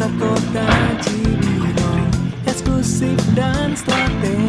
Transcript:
pusat kota Cibinong Eksklusif dan strategis